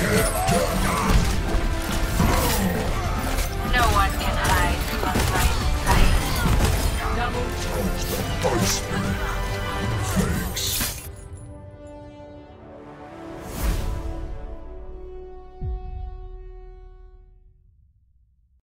No one can hide from my sight. Ice